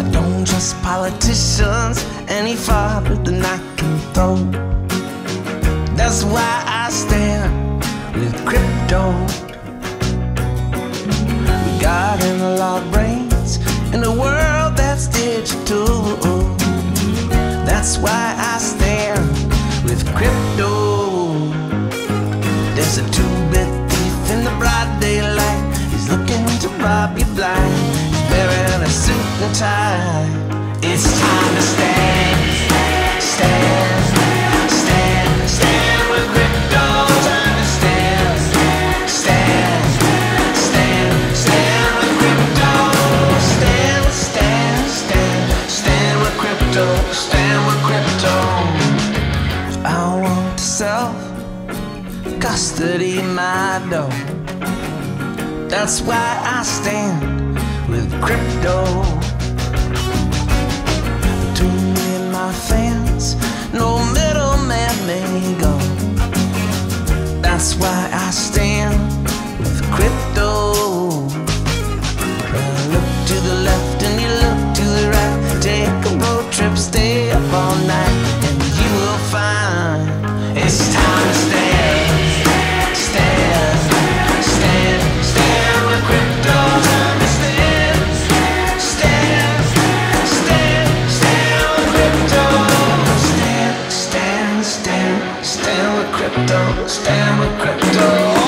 I don't trust politicians any farther than I can throw. That's why I stand with crypto. Regarding the law brains in a world that's digital. That's why I stand with crypto. There's a two-bit thief in the broad daylight. He's looking to rob you blind. Wearing a suit and tie. It's time to stand, stand, stand, stand with crypto. Time to stand, stand, stand, stand with crypto. Stand, stand, crypto. Between me and my fans, no middleman may go. That's why I stand. Stand with crypto.